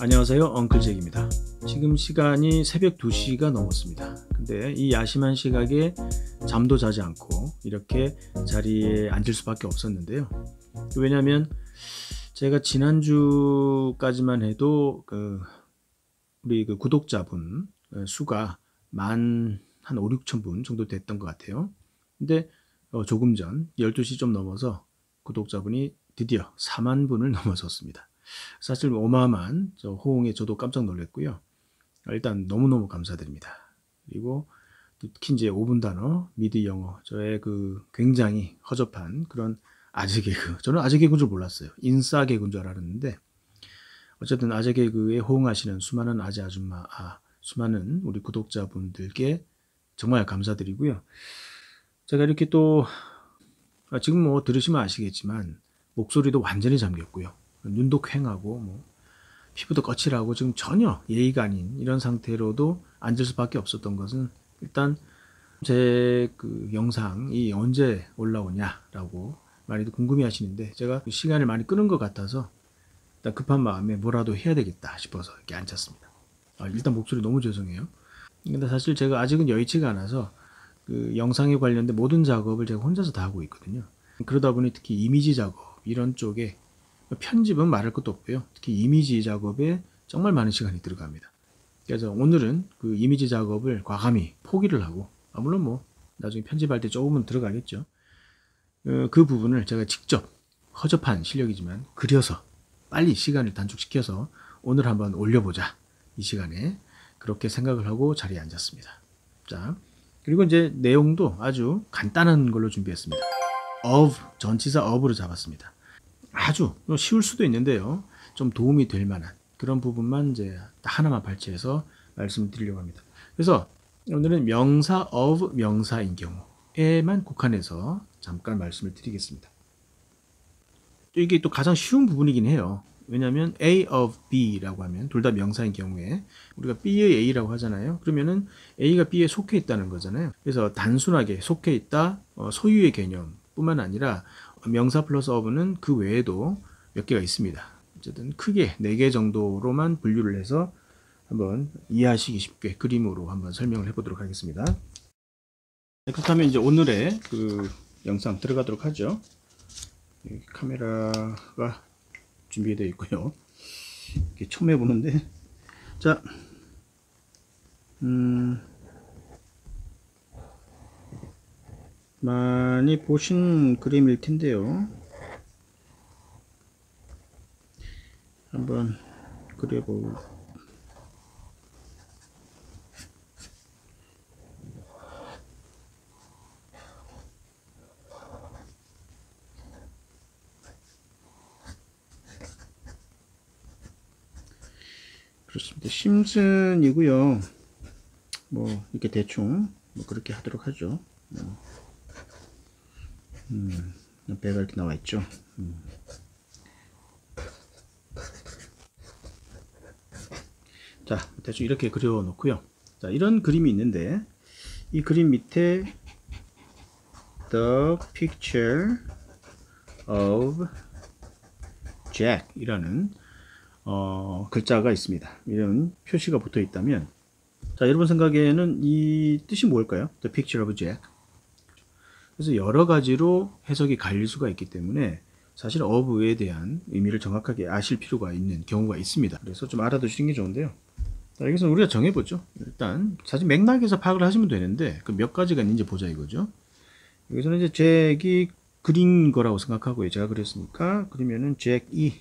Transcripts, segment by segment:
안녕하세요. 엉클잭입니다. 지금 시간이 새벽 2시가 넘었습니다. 근데 이 야심한 시각에 잠도 자지 않고 이렇게 자리에 앉을 수밖에 없었는데요. 왜냐하면 제가 지난주까지만 해도 그 우리 그 구독자분 수가 만 한 5, 6천 분 정도 됐던 것 같아요. 근데 어, 조금 전 12시 좀 넘어서 구독자분이 드디어 4만 분을 넘어섰습니다 사실 어마어마한 저 호응에 저도 깜짝 놀랐고요. 일단 너무너무 감사드립니다. 그리고 특히 이제 5분 단어, 미드 영어, 저의 그 굉장히 허접한 그런 아재 개그. 저는 아재 개그인 줄 몰랐어요. 인싸 개그인 줄 알았는데, 어쨌든 아재 개그에 호응하시는 수많은 아재 아줌마, 아, 수많은 우리 구독자분들께 정말 감사드리고요. 제가 이렇게 또, 아, 지금 뭐 들으시면 아시겠지만, 목소리도 완전히 잠겼고요. 눈도 퀭하고 뭐 피부도 거칠하고 지금 전혀 예의가 아닌 이런 상태로도 앉을 수밖에 없었던 것은 일단 제 그 영상이 언제 올라오냐라고 많이들 궁금해 하시는데 제가 시간을 많이 끄는 것 같아서 일단 급한 마음에 뭐라도 해야 되겠다 싶어서 이렇게 앉았습니다. 아, 일단 목소리 너무 죄송해요. 근데 사실 제가 아직은 여의치가 않아서 그 영상에 관련된 모든 작업을 제가 혼자서 다 하고 있거든요. 그러다 보니 특히 이미지 작업 이런 쪽에 편집은 말할 것도 없고요. 특히 이미지 작업에 정말 많은 시간이 들어갑니다. 그래서 오늘은 그 이미지 작업을 과감히 포기를 하고, 아, 물론 뭐 나중에 편집할 때 조금은 들어가겠죠. 어, 그 부분을 제가 직접 허접한 실력이지만 그려서 빨리 시간을 단축시켜서 오늘 한번 올려보자. 이 시간에 그렇게 생각을 하고 자리에 앉았습니다. 자, 그리고 이제 내용도 아주 간단한 걸로 준비했습니다. of 전치사 of로 잡았습니다. 아주 쉬울 수도 있는데요. 좀 도움이 될 만한 그런 부분만 이제 하나만 발췌해서 말씀을 드리려고 합니다. 그래서 오늘은 명사 of 명사인 경우에만 국한해서 잠깐 말씀을 드리겠습니다. 이게 또 가장 쉬운 부분이긴 해요. 왜냐하면 A of B라고 하면 둘 다 명사인 경우에 우리가 B의 A라고 하잖아요. 그러면은 A가 B에 속해 있다는 거잖아요. 그래서 단순하게 속해 있다 어, 소유의 개념뿐만 아니라 명사 플러스 어브는 그 외에도 몇 개가 있습니다. 어쨌든 크게 4개 정도로만 분류를 해서 한번 이해하시기 쉽게 그림으로 한번 설명을 해보도록 하겠습니다. 네, 그렇다면 이제 오늘의 그 영상 들어가도록 하죠. 카메라가 준비되어 있고요. 이렇게 처음 해보는데, 자, 음, 많이 보신 그림일 텐데요. 한번 그려보 그렇습니다. 심슨이고요. 뭐 이렇게 대충 뭐 그렇게 하도록 하죠. 뭐. 음, 배가 이렇게 나와 있죠. 음. 자, 대충 이렇게 그려 놓고요. 자, 이런 그림이 있는데 이 그림 밑에 The picture of Jack 이라는 어, 글자가 있습니다. 이런 표시가 붙어 있다면 자, 여러분 생각에는 이 뜻이 뭘까요? The picture of Jack. 그래서 여러 가지로 해석이 갈릴 수가 있기 때문에 사실 어브에 대한 의미를 정확하게 아실 필요가 있는 경우가 있습니다. 그래서 좀 알아두시는 게 좋은데요. 자, 여기서 우리가 정해보죠. 일단 사실 맥락에서 파악을 하시면 되는데 그 몇 가지가 있는지 보자 이거죠. 여기서는 이제 잭이 그린 거라고 생각하고요. 제가 그랬으니까 그러면은 잭 E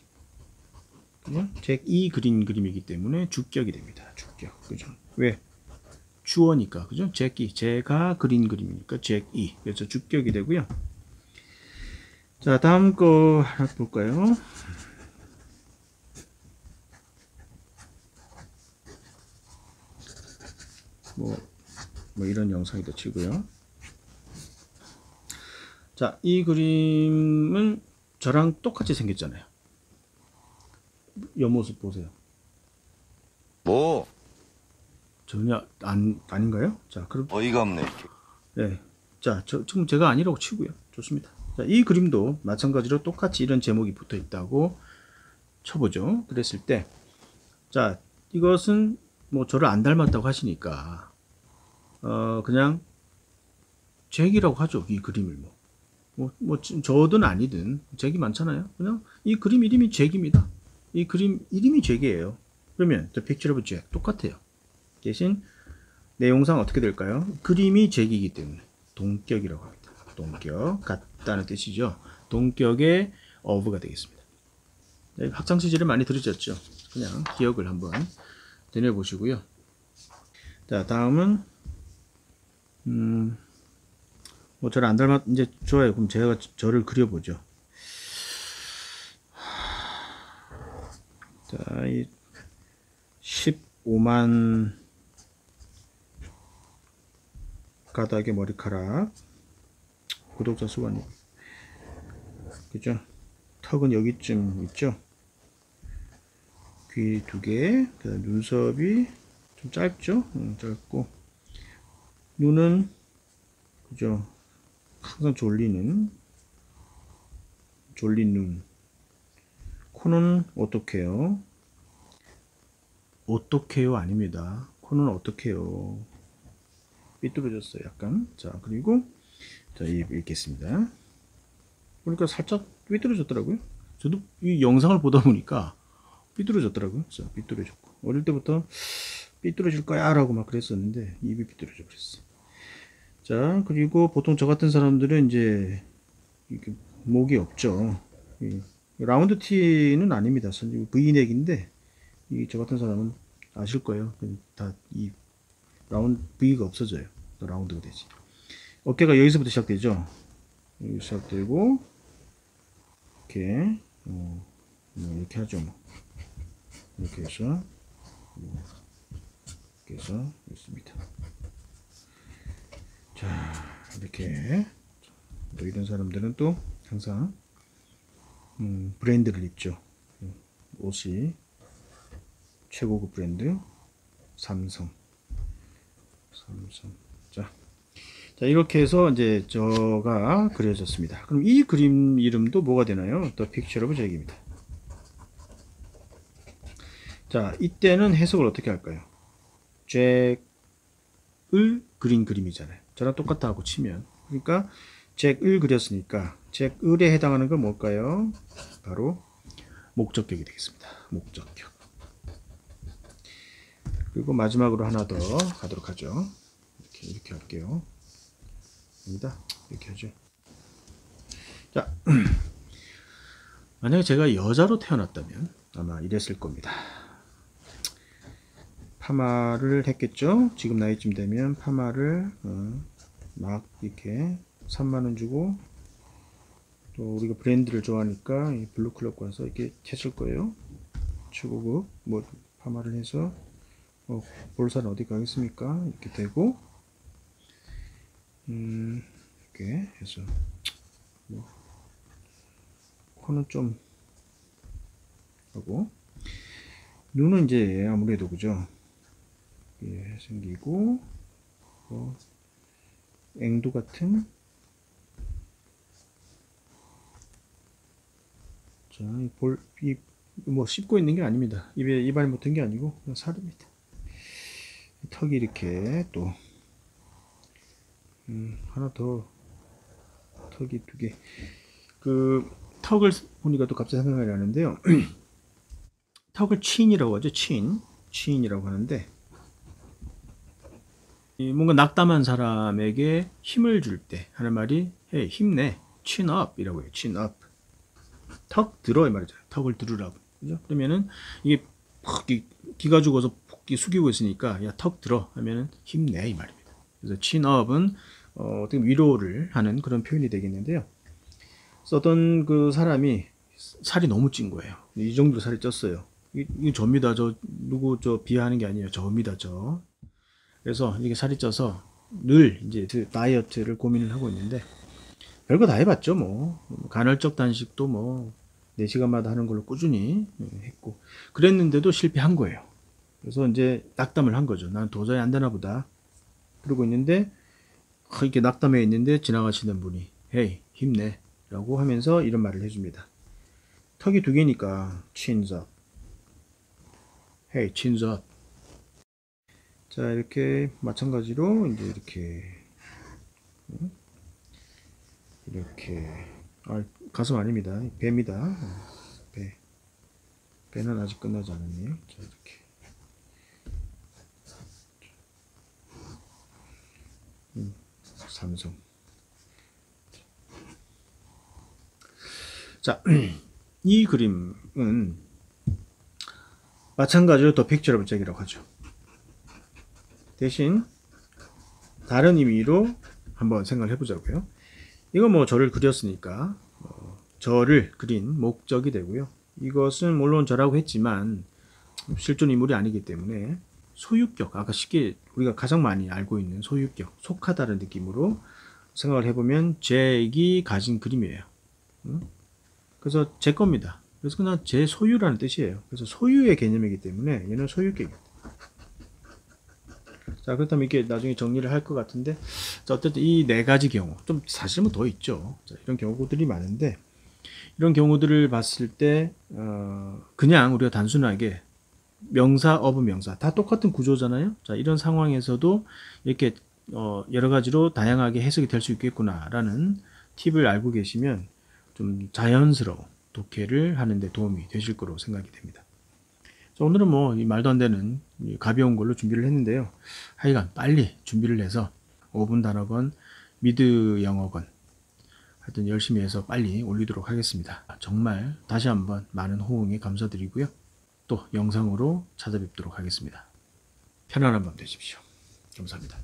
그죠? 잭 E 그린 그림이기 때문에 주격이 됩니다. 주격 그죠? 왜? 주어니까 그죠? 잭이 제가 그린 그림이니까 잭이 그래서 주격이 되고요. 자 다음 거 하나 볼까요? 뭐, 뭐 이런 영상이도 치고요. 자, 이 그림은 저랑 똑같이 생겼잖아요. 옆모습 보세요. 뭐 전혀 안 아닌가요? 자, 그럼 어이가 없네. 네. 자, 저, 지금 제가 아니라고 치고요. 좋습니다. 자, 이 그림도 마찬가지로 똑같이 이런 제목이 붙어 있다고 쳐보죠. 그랬을 때, 자, 이것은 뭐 저를 안 닮았다고 하시니까 어 그냥 잭이라고 하죠. 이 그림을 뭐. 뭐, 뭐 지- 저든 아니든 잭이 많잖아요. 그냥 이 그림 이름이 잭입니다. 이 그림 이름이 잭이에요. 그러면 The Picture of Jack 똑같아요. 대신 내용상 어떻게 될까요? 그림이 잭이기 때문에 동격이라고 합니다. 동격 같다는 뜻이죠. 동격의 of가 되겠습니다. 네, 학창 시절에 많이 들으셨죠? 그냥 기억을 한번 되뇌 보시고요. 자, 다음은 음, 뭐 저를 안 닮았 이제 좋아요. 그럼 제가 저를 그려보죠. 자, 이 15만 가닥의 머리카락 구독자 수가 그죠? 턱은 여기쯤 있죠? 귀 두 개, 그다음 눈썹이 좀 짧죠? 음, 짧고 눈은 그죠? 항상 졸리는 졸린 눈. 코는 어떻게요? 어떻게요? 아닙니다. 코는 어떻게요? 삐뚤어졌어요, 약간. 자, 그리고 자, 입 읽겠습니다. 그러니까 살짝 삐뚤어졌더라고요. 저도 이 영상을 보다 보니까 삐뚤어졌더라고요. 자, 삐뚤어졌고. 어릴 때부터 삐뚤어질 거야 라고 막 그랬었는데 입이 삐뚤어져 버렸어. 자, 그리고 보통 저 같은 사람들은 이제 이게 목이 없죠. 이 라운드 티는 아닙니다. V넥인데 이 저 같은 사람은 아실 거예요. 다 이 라운드 V가 없어져요. 또 라운드가 되지. 어깨가 여기서부터 시작되죠. 여기 시작되고 이렇게 어, 뭐 이렇게 하죠. 뭐. 이렇게 해서 뭐, 이렇게 해서 있습니다. 자 이렇게 또 이런 사람들은 또 항상 음, 브랜드를 입죠. 음, 옷이 최고급 브랜드 삼성. 삼성. 자, 자 이렇게 해서 이제 저가 그려졌습니다. 그럼 이 그림 이름도 뭐가 되나요? The Picture of Jack입니다. 자, 이때는 해석을 어떻게 할까요? 잭을 그린 그림이잖아요. 저랑 똑같다고 치면. 그러니까 잭을 그렸으니까 잭을에 해당하는 건 뭘까요? 바로 목적격이 되겠습니다. 목적격. 그리고 마지막으로 하나 더 가도록 하죠. 이렇게 이렇게 할게요. 아니다. 이렇게 하죠. 자, 만약에 제가 여자로 태어났다면 아마 이랬을 겁니다. 파마를 했겠죠. 지금 나이쯤 되면 파마를 어, 막 이렇게 3만원 주고 또 우리가 브랜드를 좋아하니까 이 블루클럽 가서 이렇게 했을 거예요. 최고급 뭐 파마를 해서 어, 볼살은 어디 가겠습니까? 이렇게 되고 음, 이렇게 해서 뭐 코는 좀 하고 눈은 이제 아무래도 그죠? 예, 생기고 뭐 앵두 같은 자, 이 볼, 이, 뭐 씹고 있는 게 아닙니다. 입에 입안에 묻은 게 아니고 그냥 살입니다. 턱이 이렇게 또 음, 하나 더 턱이 두 개. 그 턱을 보니까 또 갑자기 생각이 나는데요. 턱을 친이라고 하죠. 친, 친이라고 하는데 이 뭔가 낙담한 사람에게 힘을 줄 때 하는 말이 hey, 힘내, up이라고 해요. up. 턱 들어 이 말이죠. 턱을 들으라고. 그죠? 그러면은 이게 기가 죽어서 숙이고 있으니까 야 턱 들어 하면은 힘내 이 말입니다. 그래서 up은 어, 어떻게 위로를 하는 그런 표현이 되겠는데요. 어떤 그 사람이 살이 너무 찐 거예요. 이 정도 살이 쪘어요. 이, 이 접니다. 저 누구 저 비하하는 게 아니에요. 저입니다. 저. 그래서 이게 살이 쪄서 늘 이제 그 다이어트를 고민을 하고 있는데 별거 다 해봤죠. 뭐 간헐적 단식도 뭐 4시간마다 하는 걸로 꾸준히 했고 그랬는데도 실패한 거예요. 그래서 이제 낙담을 한 거죠. 난 도저히 안 되나 보다. 그러고 있는데 아, 이렇게 낙담해 있는데 지나가시는 분이 헤이 힘내 라고 하면서 이런 말을 해줍니다. 턱이 두 개니까 Hey, chin's up. 자, 이렇게 마찬가지로 이제 이렇게 음, 이렇게 아, 가슴 아닙니다. 배입니다. 어, 배. 배는 아직 끝나지 않았네요. 자, 이렇게. 음, 삼성. 자, 이 그림은 마찬가지로 더 픽처러 문짝이라고 하죠. 대신 다른 의미로 한번 생각을 해보자고요. 이건 뭐 저를 그렸으니까 어, 저를 그린 목적이 되고요. 이것은 물론 저라고 했지만 실존 인물이 아니기 때문에 소유격, 아까 쉽게 우리가 가장 많이 알고 있는 소유격, 속하다는 느낌으로 생각을 해보면 잭이 가진 그림이에요. 음? 그래서 제 겁니다. 그래서 그냥 제 소유라는 뜻이에요. 그래서 소유의 개념이기 때문에 얘는 소유격입니다. 자, 그렇다면 이게 나중에 정리를 할 것 같은데, 자, 어쨌든 이 네 가지 경우, 좀 사실은 더 있죠. 자, 이런 경우들이 많은데, 이런 경우들을 봤을 때, 어, 그냥 우리가 단순하게 명사, 어부 명사, 다 똑같은 구조잖아요. 자, 이런 상황에서도 이렇게, 어, 여러 가지로 다양하게 해석이 될 수 있겠구나라는 팁을 알고 계시면 좀 자연스러운 독해를 하는데 도움이 되실 거로 생각이 됩니다. 자, 오늘은 뭐이 말도 안 되는 이 가벼운 걸로 준비를 했는데요. 하여간 빨리 준비를 해서 5분 단어건 미드 영어건 하여튼 열심히 해서 빨리 올리도록 하겠습니다. 정말 다시 한번 많은 호응에 감사드리고요. 또 영상으로 찾아뵙도록 하겠습니다. 편안한 밤 되십시오. 감사합니다.